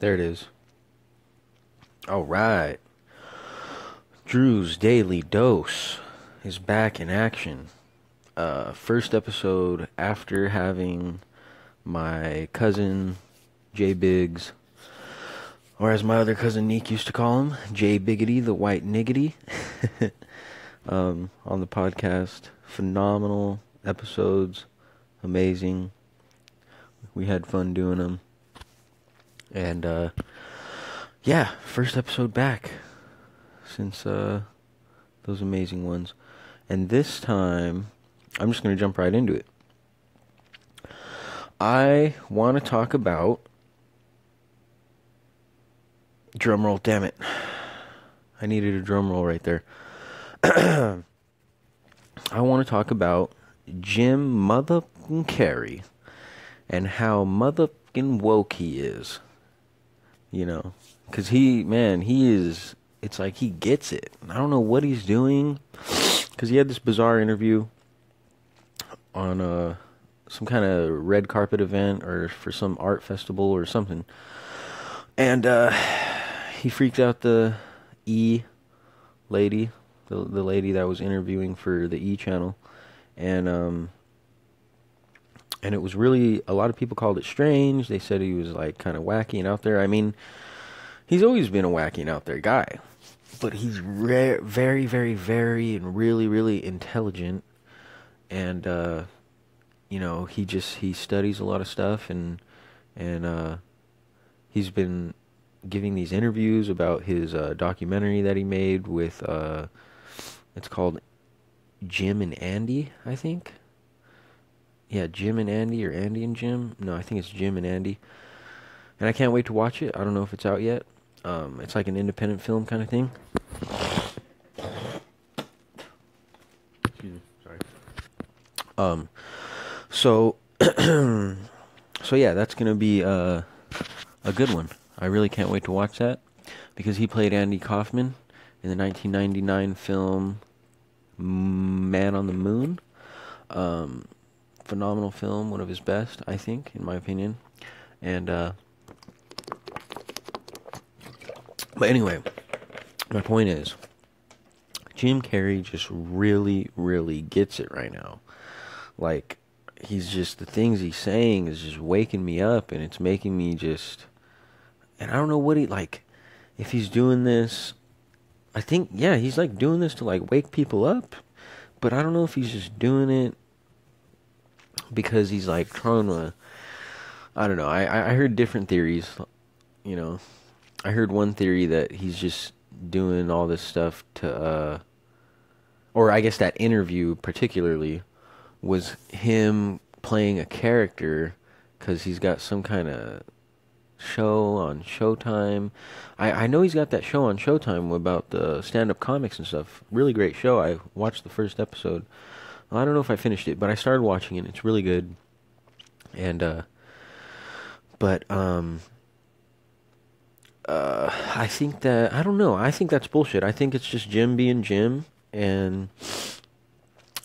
There it is. All right. Drew's Daily Dose is back in action. Uh, first episode after having my cousin Jay Biggs, or as my other cousin Neek used to call him, Jay Biggity, the White Niggity, um, on the podcast. Phenomenal episodes, amazing. We had fun doing them. And, uh, yeah, first episode back since, uh, those amazing ones. And this time, I'm just going to jump right into it. I want to talk about. Drum roll, damn it. I needed a drum roll right there. I want to talk about Jim motherfucking Carrey and how motherfucking woke he is. You know, because he, man, he is. It's like he gets it. I don't know what he's doing. Because he had this bizarre interview on uh, some kind of red carpet event or for some art festival or something. And uh, he freaked out the E lady, the the lady that was interviewing for the E channel, and um, and it was really a lot of people called it strange. They said he was like kind of wacky and out there. I mean, he's always been a wacky and out there guy, but he's re- very, very, very, and really, really intelligent, and uh, you know, he just he studies a lot of stuff, and and uh, he's been giving these interviews about his uh, documentary that he made with uh, it's called Jim and Andy, I think. Yeah, Jim and Andy or Andy and Jim. No, I think it's Jim and Andy. And I can't wait to watch it. I don't know if it's out yet. Um, it's like an independent film kind of thing. Excuse me, sorry. Um, so, so yeah, that's gonna be uh, a good one. I really can't wait to watch that because he played Andy Kaufman in the 1999 film Man on the Moon. Um, phenomenal film, one of his best, I think, in my opinion. And uh, but anyway, my point is, Jim Carrey just really, really gets it right now. Like he's just the things he's saying is just waking me up, and it's making me just. And I don't know what he like. If he's doing this, I think yeah, he's like doing this to like wake people up. But I don't know if he's just doing it because he's like trying to. I don't know. I I heard different theories. You know, I heard one theory that he's just doing all this stuff to, uh, or I guess that interview particularly was him playing a character because he's got some kind of show on Showtime. I, I know he's got that show on Showtime about the stand up comics and stuff. Really great show. I watched the first episode. I don't know if I finished it, but I started watching it. It's really good. And, uh, but, um, uh, I think that, I don't know. I think that's bullshit. I think it's just Jim being Jim. And,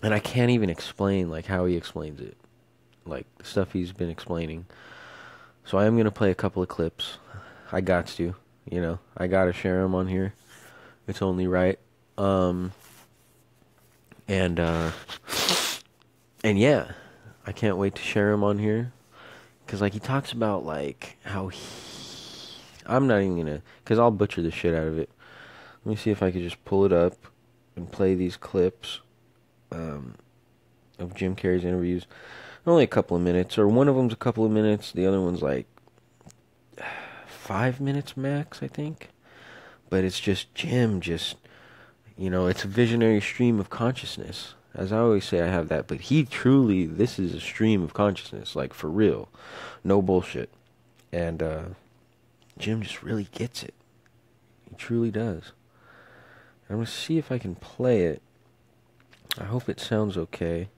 and I can't even explain, like, how he explains it. Like, the stuff he's been explaining. So I am going to play a couple of clips. I got to, you know, I got to share them on here. It's only right. Um, and, uh, and yeah, I can't wait to share him on here. Cause like he talks about like how he, I'm not even gonna, cause I'll butcher the shit out of it. Let me see if I could just pull it up and play these clips, um, of Jim Carrey's interviews only a couple of minutes, or one of them's a couple of minutes. The other one's like five minutes max, I think. But it's just Jim, just you know, it's a visionary stream of consciousness. As I always say, I have that, but he truly, this is a stream of consciousness, like for real, no bullshit. And uh, Jim just really gets it. He truly does. I'm gonna see if I can play it. I hope it sounds okay.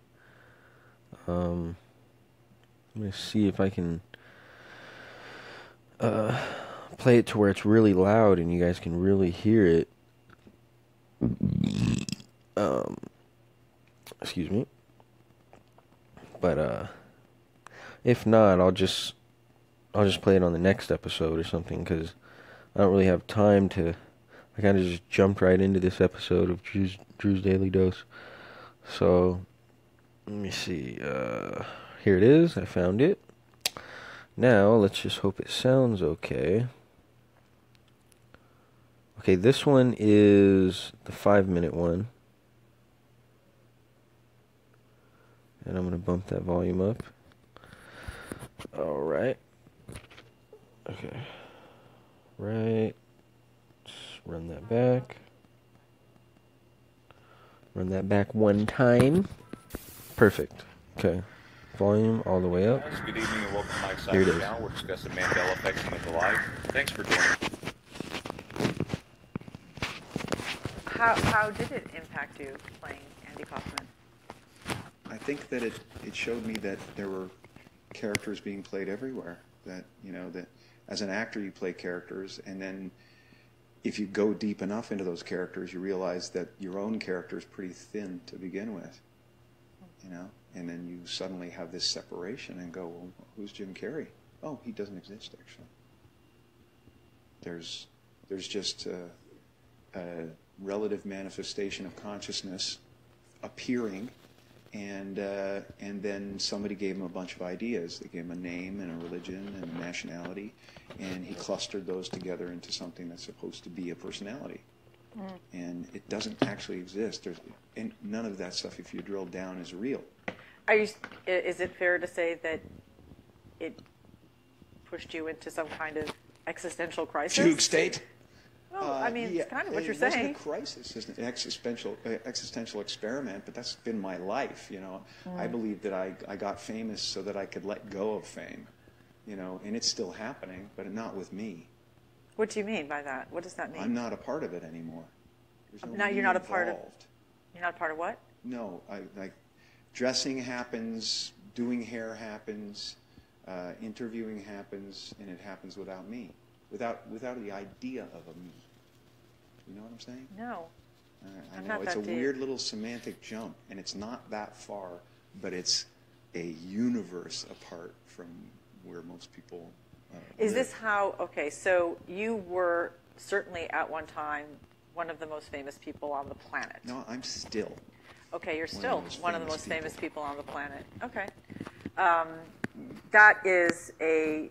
Um, I'm gonna see if I can uh, play it to where it's really loud and you guys can really hear it. Um, excuse me. But uh, if not, I'll just I'll just play it on the next episode or something because I don't really have time to. I kind of just jumped right into this episode of Drew's, Drew's Daily Dose. So, let me see. Uh, here it is. I found it. Now, let's just hope it sounds okay. Okay, this one is the five minute one. And I'm going to bump that volume up. Alright. Okay. Right. Just run that back. Run that back one time. Perfect. Okay. Volume all the way up. Guys, good evening and welcome to Mike's Here it Cyber We're discussing Mandela Effect and the Live. Thanks for joining. How, how did it impact you playing Andy Kaufman? I think that it, it showed me that there were characters being played everywhere. That, you know, that as an actor you play characters, and then if you go deep enough into those characters, you realize that your own character is pretty thin to begin with. You know? And then you suddenly have this separation and go, well, who's Jim Carrey? Oh, he doesn't exist, actually. There's, there's just a, a relative manifestation of consciousness appearing and uh, and then somebody gave him a bunch of ideas. They gave him a name and a religion and a nationality, and he clustered those together into something that's supposed to be a personality. And it doesn't actually exist. There's and none of that stuff, if you drill down, is real. Are you, is it fair to say that it pushed you into some kind of existential crisis? Fugue state. Well, I mean, Uh, yeah, it's kind of what it you're wasn't saying. a crisis, it's an existential uh, existential experiment, but that's been my life. You know, I Mm. believe that I I got famous so that I could let go of fame. You know, and it's still happening, but not with me. What do you mean by that? What does that mean? I'm not a part of it anymore. There's no Now you're not a part of- involved. You're not a part of what? No, I like dressing happens, doing hair happens, uh, interviewing happens, and it happens without me, without without the idea of a me. You know what I'm saying? No. Uh, I I'm know it's a deep. weird little semantic jump, and it's not that far, but it's a universe apart from where most people. Uh, Is live. this how, okay, so you were certainly at one time one of the most famous people on the planet. No, I'm still. Okay, you're One of still the one of the famous most famous people. people on the planet. Okay, um, that is a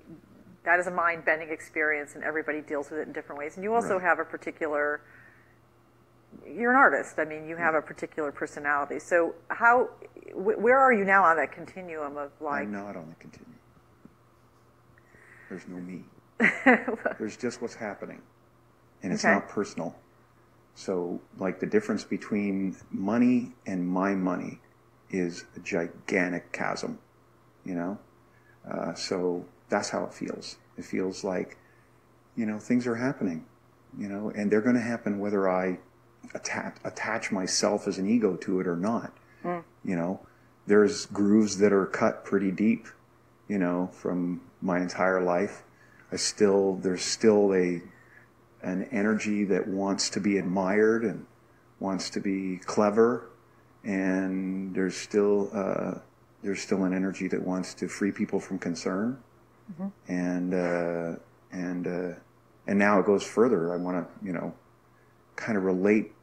that is a mind-bending experience, and everybody deals with it in different ways. And you also Right. have a particular. You're an artist. I mean, you have a particular personality. So, how, wh- where are you now on that continuum of like? I'm not on the continuum. There's no me. There's just what's happening. And it's Okay. not personal. So, like, the difference between money and my money is a gigantic chasm, you know? Uh, so, that's how it feels. It feels like, you know, things are happening, you know, and they're going to happen whether I attach, attach myself as an ego to it or not. You know, there's grooves that are cut pretty deep, you know, from my entire life. I still, there's still a, an energy that wants to be admired and wants to be clever. And there's still, uh, there's still an energy that wants to free people from concern. And, uh, and, uh, and now it goes further. I want to, you know, kind of relate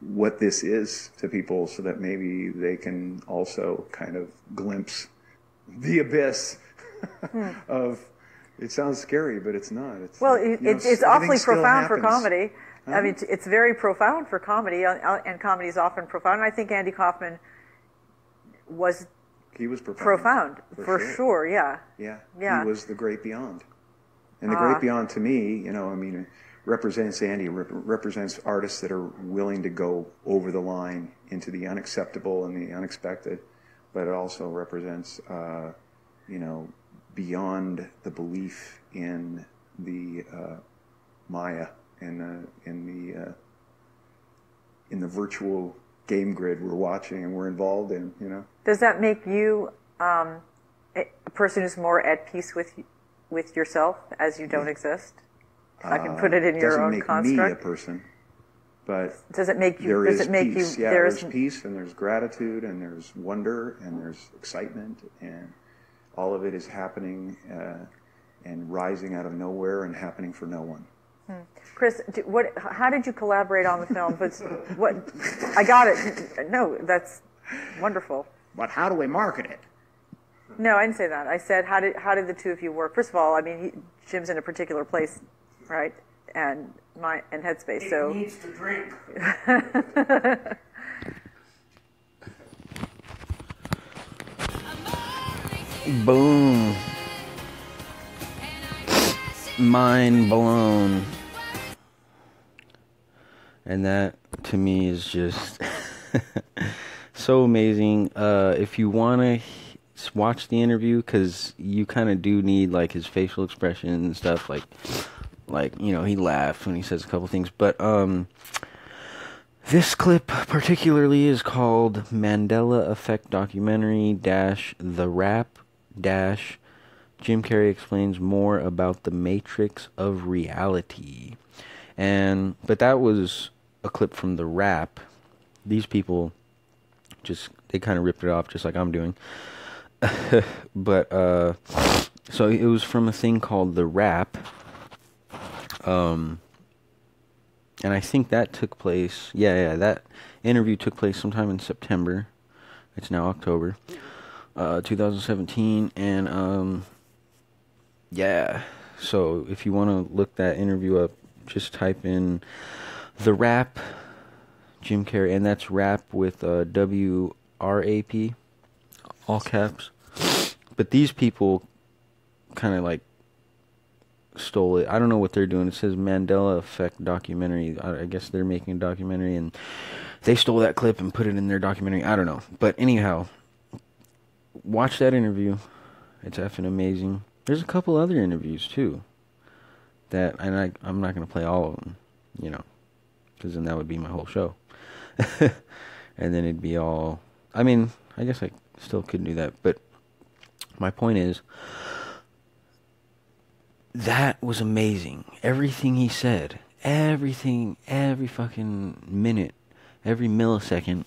what this is to people so that maybe they can also kind of glimpse the abyss of it sounds scary but it's not it's Well, it, know, it's, it's awfully profound for comedy. I mean, it's very profound for comedy, uh, uh, and comedy is often profound. And I think Andy Kaufman was he was profound profound for, sure. Yeah. yeah Yeah. he was the great beyond and the Ah. great beyond to me you know i mean represents andy rep- represents artists that are willing to go over the line into the unacceptable and the unexpected but it also represents uh, you know beyond the belief in the uh, maya in the in the uh, in the virtual game grid we're watching and we're involved in you know Does that make you um, a person who's more at peace with with yourself as you don't exist? If I can put it in Uh, your doesn't own make me a person but Does it make you? there does is it make peace. you? yeah, there's there's peace and there's gratitude and there's wonder and there's excitement and all of it is happening uh, and rising out of nowhere and happening for no one. Chris, d- what? How did you collaborate on the film? But what? I got it. No, that's wonderful. But how do we market it? No, I didn't say that. I said how did how did the two of you work? First of all, I mean, he, Jim's in a particular place, right? And my and Headspace. So needs to drink. Boom. Mind blown. And that to me is just so amazing. Uh, if you want to watch the interview, because you kind of do need like his facial expression and stuff, like, like you know, he laughs when he says a couple things. But um, this clip particularly is called Mandela Effect Documentary Dash The Wrap Dash. Jim Carrey explains more about the matrix of reality. And but that was a clip from the Wrap. These people just they kind of ripped it off just like I'm doing. but uh so it was from a thing called the Wrap. Um and I think that took place. Yeah, yeah, that interview took place sometime in September. It's now October, uh, 2017, and um, yeah. So if you want to look that interview up, just type in the Wrap, Jim Carrey, and that's Wrap with uh, W R A P, all caps. But these people kind of like stole it. I don't know what they're doing. It says Mandela Effect documentary. I, I guess they're making a documentary and they stole that clip and put it in their documentary. I don't know. But anyhow, watch that interview. It's effing amazing. There's a couple other interviews too. That and I I'm not gonna play all of them, you know, because then that would be my whole show. and then it'd be all. I mean, I guess I still couldn't do that, but my point is that was amazing. Everything he said, everything, every fucking minute, every millisecond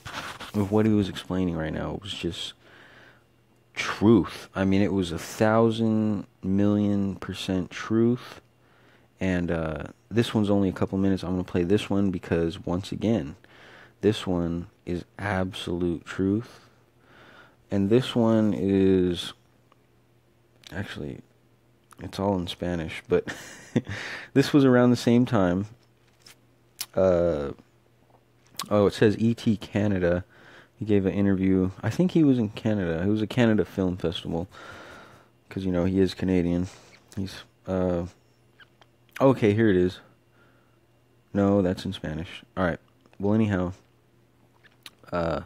of what he was explaining right now was just truth. I mean, it was a thousand million percent truth. And uh, this one's only a couple minutes. I'm going to play this one because, once again, this one is absolute truth. And this one is actually it's all in Spanish, but this was around the same time. Uh, oh, it says ET Canada. He gave an interview. I think he was in Canada. It was a Canada Film Festival, because you know he is Canadian. He's uh. Okay, here it is. No, that's in Spanish. All right. Well, anyhow, uh,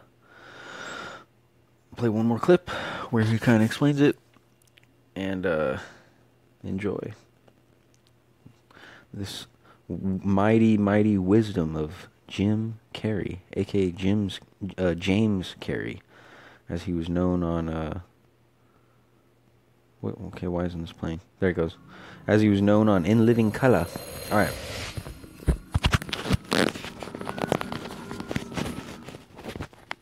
play one more clip where he kind of explains it, and uh enjoy this mighty, mighty wisdom of Jim Carrey, aka Jim's uh, James Carrey, as he was known on. What, okay, why isn't this playing? There it goes. As he was known on In Living Color. All right.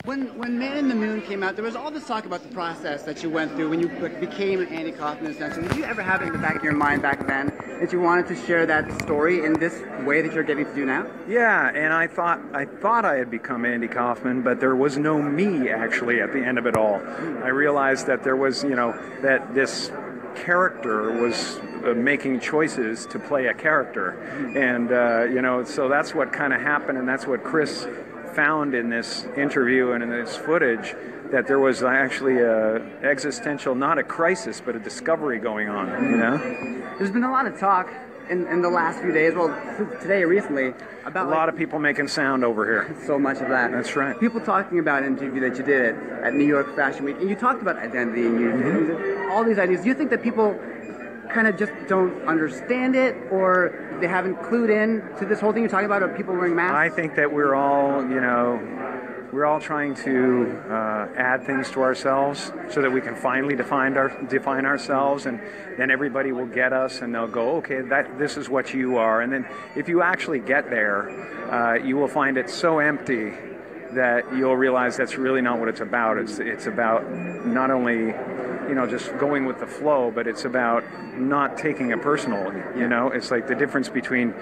When, when Man in the Moon came out, there was all this talk about the process that you went through when you became an Andy Kaufman. Essentially, did you ever have it in the back of your mind back then that you wanted to share that story in this way that you're getting to do now? Yeah, and I thought I thought I had become Andy Kaufman, but there was no me actually at the end of it all. I realized that there was, you know, that this character was uh, making choices to play a character, and uh, you know, so that's what kind of happened, and that's what Chris found in this interview and in this footage that there was actually a existential, not a crisis, but a discovery going on. You know, There's been a lot of talk in, in the last few days, well, today recently, about a lot like, of people making sound over here. so much of that. That's right. People talking about an interview that you did at, at New York Fashion Week, and you talked about identity and you, Mm-hmm. all these ideas. Do you think that people kind of just don't understand it, or they haven't clued in to this whole thing you're talking about of people wearing masks? I think that we're all, you know, we're all trying to uh, add things to ourselves so that we can finally define our define ourselves, and then everybody will get us, and they'll go, okay, that this is what you are. And then if you actually get there, uh, you will find it so empty that you'll realize that's really not what it's about. It's it's about not only you know, just going with the flow, but it's about not taking it personal. You know, it's like the difference between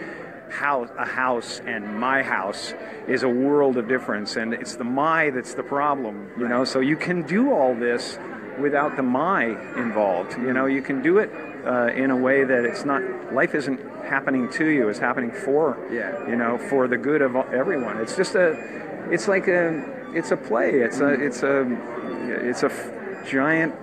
house, a house and my house is a world of difference, and it's the my that's the problem. You know, so you can do all this without the my involved. You know, you can do it uh, in a way that it's not life isn't happening to you; it's happening for Yeah. you know for the good of everyone. It's just a, it's like a, it's a play. It's a, it's a, it's a f- giant.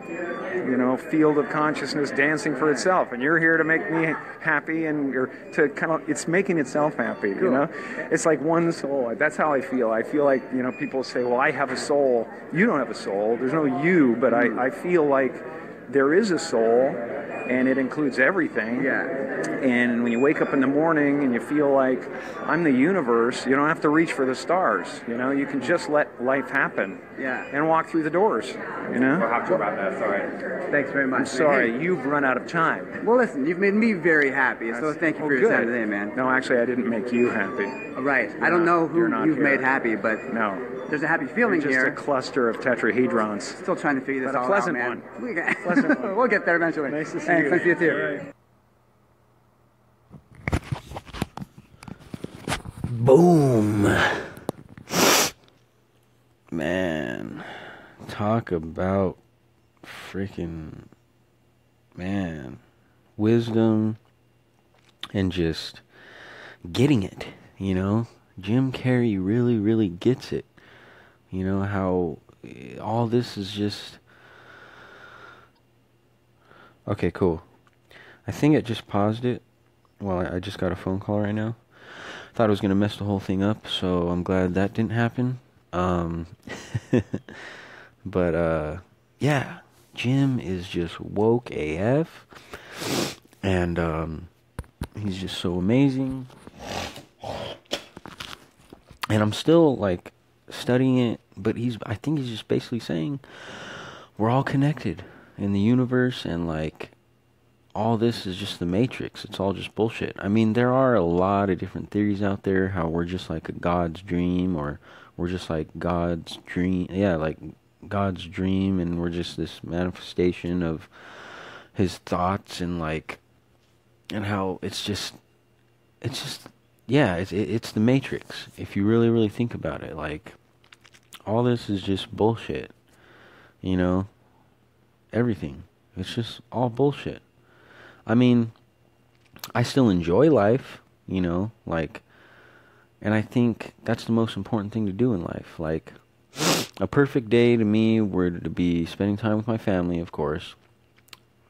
You know, field of consciousness dancing for itself, and you're here to make me happy, and you're to kind of, it's making itself happy. You know, it's like one soul. That's how I feel. I feel like you know, people say, "Well, I have a soul." You don't have a soul. There's no you, but I, hmm. I feel like there is a soul, and it includes everything. Yeah. And when you wake up in the morning and you feel like I'm the universe, you don't have to reach for the stars. You know, you can just let life happen. Yeah. And walk through the doors. You know. We'll know. have to wrap that. Sorry. Thanks very much. I'm sorry, Hey, you've run out of time. well, listen, you've made me very happy, so thank you Oh, for your time today, man. No, actually, I didn't make you happy. All right. I don't know who you're not you've here. made happy, but No. there's a happy You're feeling just here. a cluster of tetrahedrons. Still trying to figure this But a all out, man. one. We got- Pleasant one. we'll get there eventually. Nice to see Thanks. Nice to see you too. Boom. Man, talk about freaking man, wisdom and just getting it, you know? Jim Carrey really really gets it. You know how all this is just Okay, cool. I think it just paused it. Well, I I just got a phone call right now thought it was gonna mess the whole thing up, so I'm glad that didn't happen. Um, but uh, yeah, Jim is just woke AF, and um, he's just so amazing. And I'm still like studying it, but he's I think he's just basically saying we're all connected in the universe, and like all this is just the matrix. It's all just bullshit. I mean, there are a lot of different theories out there how we're just like a God's dream or we're just like God's dream. Yeah, like God's dream and we're just this manifestation of his thoughts and like and how it's just it's just yeah, it's it, it's the matrix if you really really think about it. Like all this is just bullshit. You know? Everything. It's just all bullshit. I mean, I still enjoy life, you know, like, and I think that's the most important thing to do in life. Like, a perfect day to me would to be spending time with my family, of course.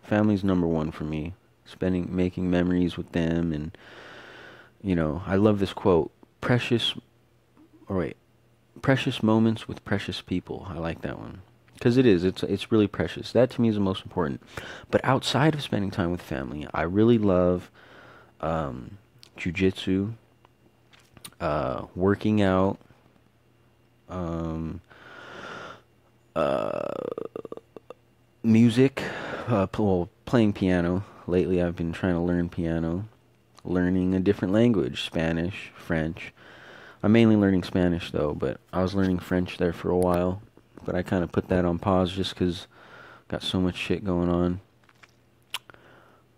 Family's number one for me. Spending, making memories with them, and you know, I love this quote: "Precious, or wait, precious moments with precious people." I like that one because it is. It's it's really precious. That to me is the most important. But outside of spending time with family, I really love um, jujitsu, uh, working out, um, uh, music, uh, well, playing piano. Lately, I've been trying to learn piano, learning a different language, Spanish, French. I'm mainly learning Spanish though, but I was learning French there for a while but I kind of put that on pause just because got so much shit going on.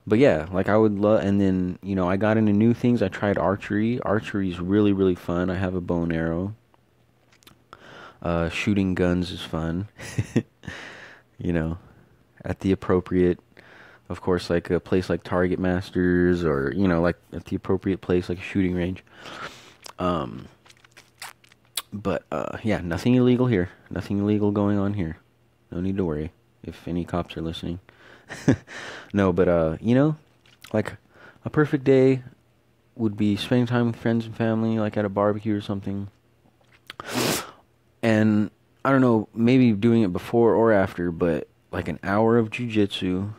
But yeah, like I would love, and then you know I got into new things. I tried archery. Archery is really really fun. I have a bow and arrow. Uh, shooting guns is fun. you know, at the appropriate, of course, like a place like Target Masters, or you know, like at the appropriate place like a shooting range. Um, but uh, yeah, nothing illegal here. Nothing illegal going on here. No need to worry if any cops are listening. no, but uh, you know, like a perfect day would be spending time with friends and family, like at a barbecue or something. And I don't know, maybe doing it before or after, but like an hour of jujitsu,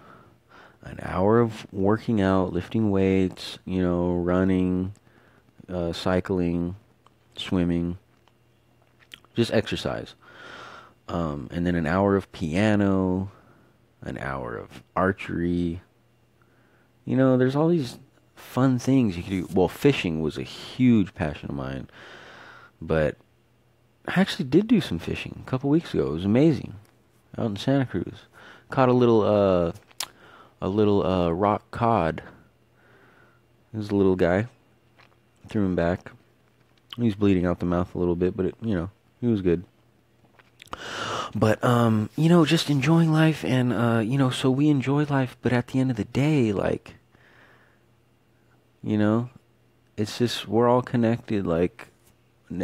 an hour of working out, lifting weights, you know, running, uh, cycling, swimming just exercise. Um, and then an hour of piano, an hour of archery. You know, there's all these fun things you could do. Well, fishing was a huge passion of mine, but I actually did do some fishing a couple weeks ago. It was amazing, out in Santa Cruz. Caught a little uh a little uh rock cod. He was a little guy. Threw him back. He was bleeding out the mouth a little bit, but it, you know, he was good. But um, you know, just enjoying life and uh, you know, so we enjoy life, but at the end of the day, like you know, it's just we're all connected like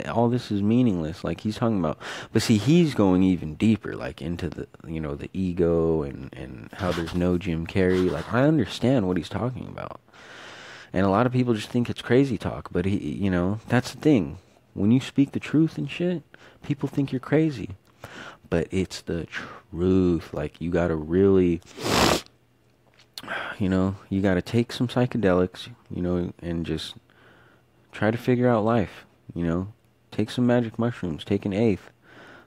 all this is meaningless like he's talking about. But see he's going even deeper like into the you know the ego and and how there's no jim carrey. Like i understand what he's talking about. And a lot of people just think it's crazy talk but he you know that's the thing. When you speak the truth and shit people think you're crazy but it's the truth like you gotta really you know you gotta take some psychedelics you know and just try to figure out life you know, take some magic mushrooms. Take an eighth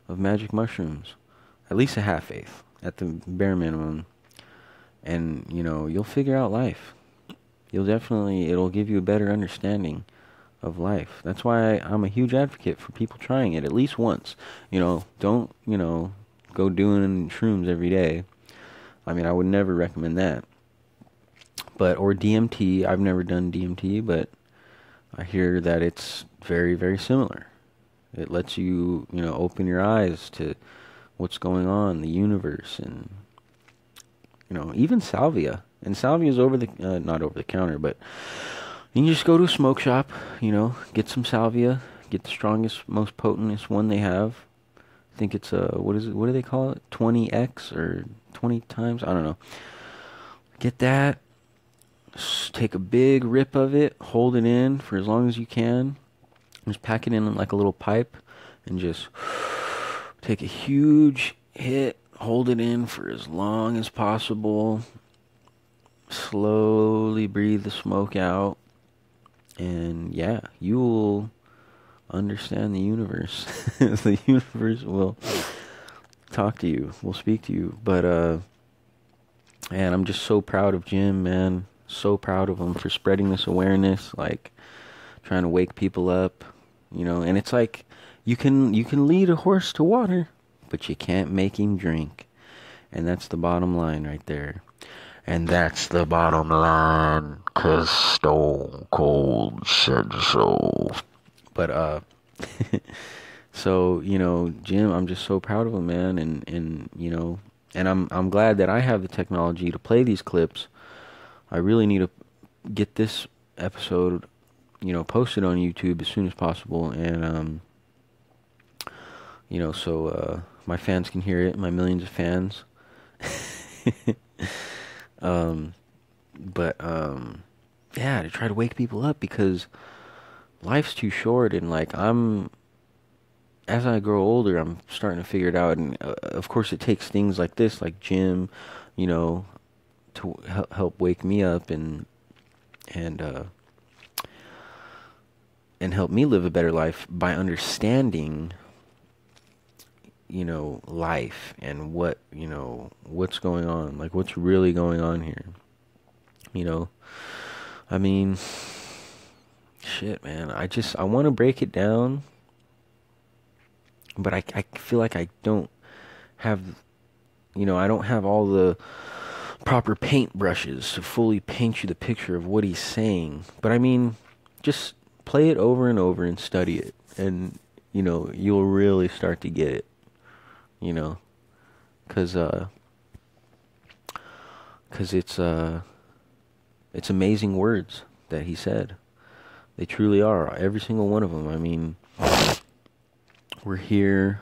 of magic mushrooms, at least a half eighth at the bare minimum, and you know you'll figure out life. You'll definitely it'll give you a better understanding of life. That's why I'm a huge advocate for people trying it at least once. You know, don't you know go doing shrooms every day. I mean, I would never recommend that. But or DMT. I've never done DMT, but I hear that it's very, very similar. It lets you, you know, open your eyes to what's going on, the universe, and you know, even salvia. And salvia is over the, uh, not over the counter, but you can just go to a smoke shop, you know, get some salvia, get the strongest, most potentest one they have. I think it's a what is it? What do they call it? 20x or 20 times? I don't know. Get that. Take a big rip of it, hold it in for as long as you can, just pack it in like a little pipe and just take a huge hit, hold it in for as long as possible. Slowly breathe the smoke out. And yeah, you will understand the universe. the universe will talk to you, will speak to you. But uh and I'm just so proud of Jim, man. So proud of him for spreading this awareness, like trying to wake people up you know, and it's like you can you can lead a horse to water, but you can't make him drink. And that's the bottom line right there. And that's the bottom line, cause Stone Cold said so. But uh so, you know, Jim, I'm just so proud of him, man, and and you know, and I'm I'm glad that I have the technology to play these clips. I really need to get this episode you know, posted on YouTube as soon as possible, and um, you know, so uh, my fans can hear it, my millions of fans. um, but um, yeah, to try to wake people up because life's too short, and like I'm, as I grow older, I'm starting to figure it out, and uh, of course, it takes things like this, like Jim, you know, to help wake me up and and uh, and help me live a better life by understanding you know life and what you know what's going on like what's really going on here? You know i mean shit man i just i want to break it down but i i feel like i don't have you know i don't have all the proper paint brushes to fully paint you the picture of what he's saying. But i mean just play it over and over and study it. And you know you'll really start to get it you know cuz uh cuz it's uh it's amazing words that he said. They truly are every single one of them i mean we're here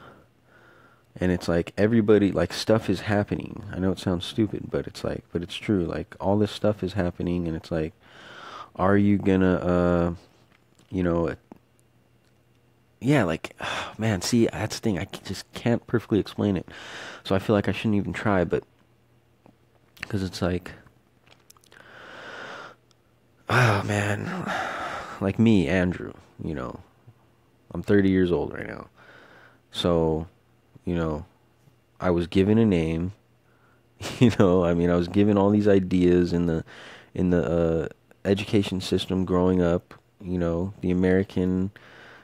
and it's like everybody like stuff is happening. I know it sounds stupid but it's like but it's true. Like all this stuff is happening and it's like are you gonna uh you know, yeah, like, oh, man, see, that's the thing. I just can't perfectly explain it. So I feel like I shouldn't even try, but because it's like, oh man, like me, Andrew, you know, I'm 30 years old right now. So, you know, I was given a name. You know, I mean, I was given all these ideas in the in the uh, education system growing up you know, the American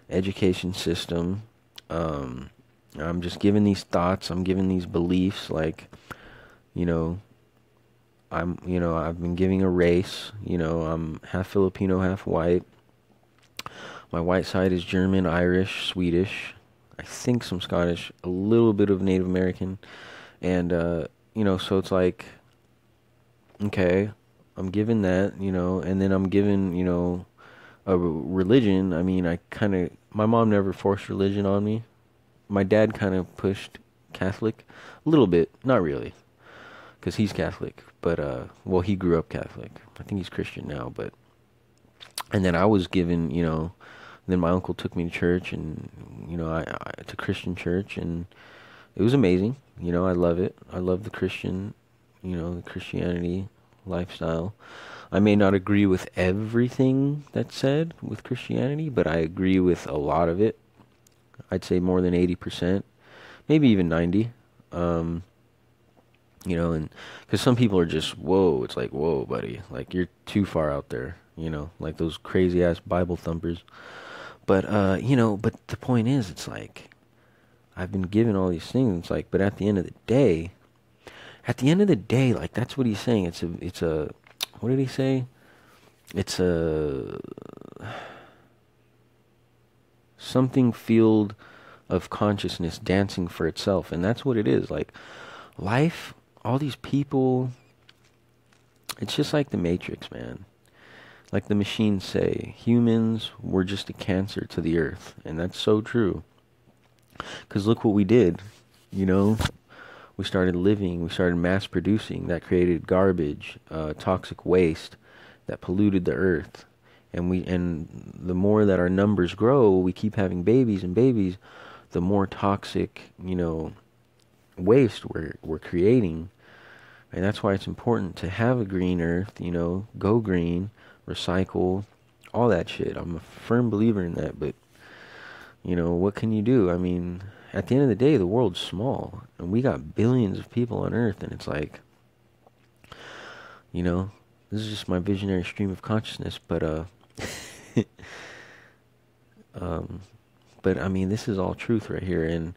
education system. Um, I'm just giving these thoughts, I'm giving these beliefs, like, you know, I'm, you know, I've been giving a race. You know, I'm half Filipino, half white. My white side is German, Irish, Swedish. I think some Scottish, a little bit of Native American, and uh, you know, so it's like, okay, I'm given that, you know, and then I'm given, you know, a religion. I mean, I kind of, my mom never forced religion on me. My dad kind of pushed Catholic, a little bit, not really, because he's Catholic, but uh, well, he grew up Catholic. I think he's Christian now, but, and then I was given, you know, then my uncle took me to church and you know I, I to Christian church and it was amazing. You know I love it. I love the Christian, you know the Christianity lifestyle. I may not agree with everything that's said with Christianity, but I agree with a lot of it. I'd say more than eighty percent, maybe even ninety. Um, you know, and because some people are just whoa, it's like whoa, buddy, like you're too far out there. You know, like those crazy ass Bible thumpers. But uh, you know, but the point is, it's like I've been given all these things. It's like, but at the end of the day, at the end of the day, like that's what he's saying. It's a, it's a, what did he say? It's a something field of consciousness dancing for itself, and that's what it is. Like life, all these people. It's just like the Matrix, man like the machines say, humans were just a cancer to the earth. And that's so true. Because look what we did. You know, we started living, we started mass producing. That created garbage, uh, toxic waste that polluted the earth. And we and the more that our numbers grow, we keep having babies and babies, the more toxic, you know, waste we're we're creating. And that's why it's important to have a green earth, you know, go green recycle, all that shit. I'm a firm believer in that, but you know, what can you do? I mean, at the end of the day, the world's small, and we got billions of people on Earth, and it's like, you know, this is just my visionary stream of consciousness, but uh, um, but I mean, this is all truth right here, and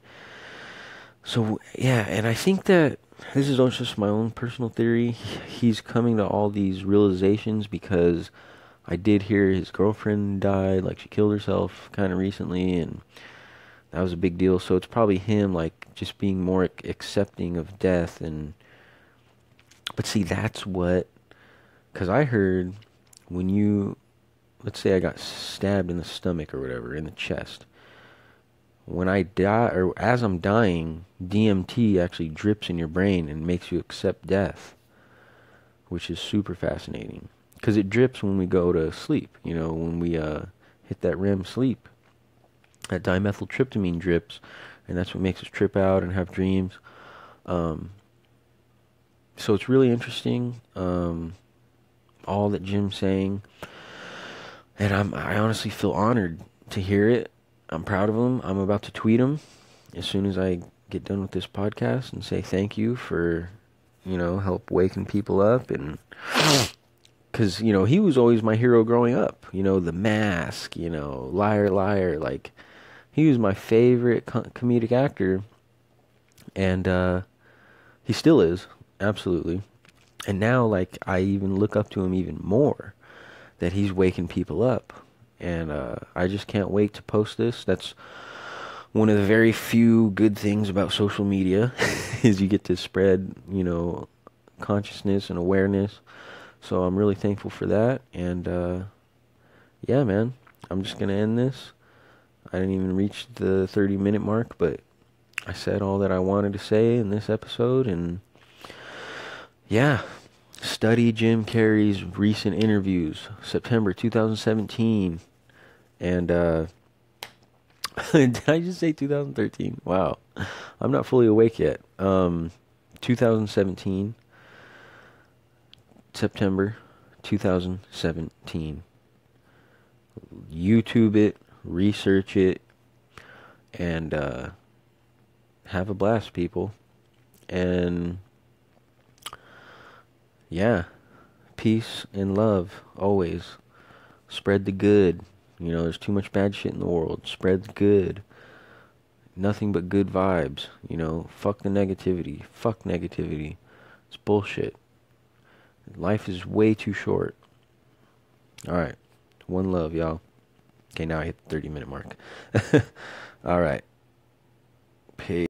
so yeah, and I think that this is also just my own personal theory. He's coming to all these realizations because I did hear his girlfriend died, like she killed herself kind of recently, and that was a big deal. So it's probably him, like just being more accepting of death. And but see, that's what, because I heard when you, let's say I got stabbed in the stomach or whatever, in the chest when I die or as I'm dying, DMT actually drips in your brain and makes you accept death, which is super fascinating because it drips when we go to sleep. You know, when we uh, hit that REM sleep, that dimethyltryptamine drips, and that's what makes us trip out and have dreams. Um, so it's really interesting, um, all that Jim's saying, and I'm I honestly feel honored to hear it I'm proud of him. I'm about to tweet him as soon as I get done with this podcast and say thank you for, you know, help waking people up and because you know he was always my hero growing up. You know, The Mask. You know, Liar Liar. Like he was my favorite co- comedic actor, and uh, he still is absolutely. And now, like I even look up to him even more that he's waking people up and uh, I just can't wait to post this. That's one of the very few good things about social media is you get to spread, you know, consciousness and awareness. So I'm really thankful for that. And uh, yeah, man, I'm just gonna end this. I didn't even reach the 30 minute mark, but I said all that I wanted to say in this episode, and yeah, study Jim Carrey's recent interviews, September 2017. And uh, did I just say 2013? Wow, I'm not fully awake yet. Um, 2017, September 2017. YouTube it, research it, and uh, have a blast, people. And yeah, peace and love always. Spread the good. You know, there's too much bad shit in the world. Spread good. Nothing but good vibes. You know, fuck the negativity. Fuck negativity. It's bullshit. Life is way too short. All right. One love, y'all. Okay, now I hit the 30 minute mark. All right.